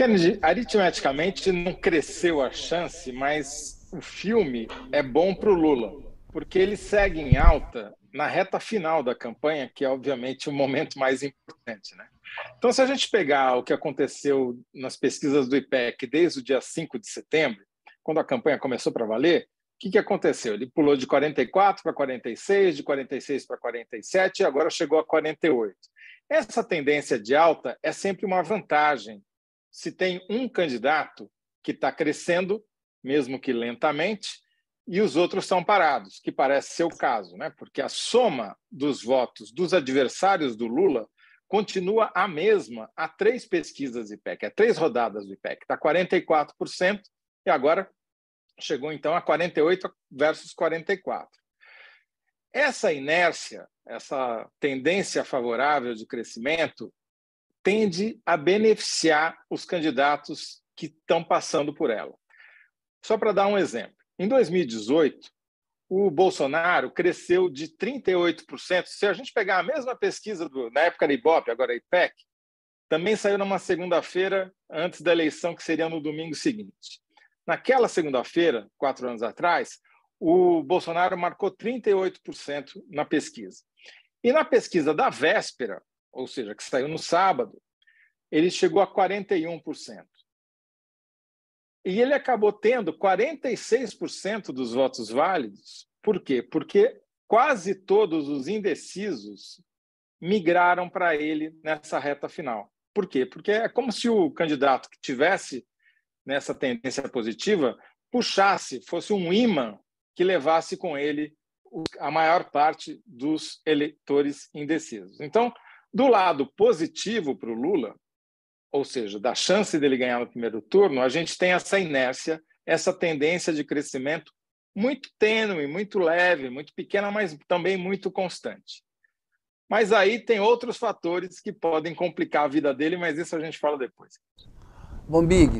Kennedy, aritmeticamente não cresceu a chance, mas o filme é bom para o Lula, porque ele segue em alta na reta final da campanha, que é obviamente o momento mais importante. Né? Então, se a gente pegar o que aconteceu nas pesquisas do IPEC desde o dia 5 de setembro, quando a campanha começou para valer, o que, que aconteceu? Ele pulou de 44 para 46, de 46 para 47 e agora chegou a 48. Essa tendência de alta é sempre uma vantagem. Se tem um candidato que está crescendo, mesmo que lentamente, e os outros estão parados, que parece ser o caso, né? porque a soma dos votos dos adversários do Lula continua a mesma há três pesquisas IPEC, há três rodadas do IPEC, está 44%, e agora chegou então a 48 versus 44. Essa inércia, essa tendência favorável de crescimento, tende a beneficiar os candidatos que estão passando por ela. Só para dar um exemplo. Em 2018, o Bolsonaro cresceu de 38%. Se a gente pegar a mesma pesquisa do, na época da Ibope, agora IPEC, também saiu numa segunda-feira antes da eleição, que seria no domingo seguinte. Naquela segunda-feira, quatro anos atrás, o Bolsonaro marcou 38% na pesquisa. E na pesquisa da véspera, ou seja, que saiu no sábado, ele chegou a 41%. E ele acabou tendo 46% dos votos válidos. Por quê? Porque quase todos os indecisos migraram para ele nessa reta final. Por quê? Porque é como se o candidato que tivesse nessa tendência positiva puxasse, fosse um imã que levasse com ele a maior parte dos eleitores indecisos. Então, do lado positivo para o Lula, ou seja, da chance dele ganhar no primeiro turno, a gente tem essa inércia, essa tendência de crescimento muito tênue, muito leve, muito pequena, mas também muito constante. Mas aí tem outros fatores que podem complicar a vida dele, mas isso a gente fala depois. Bom, Big,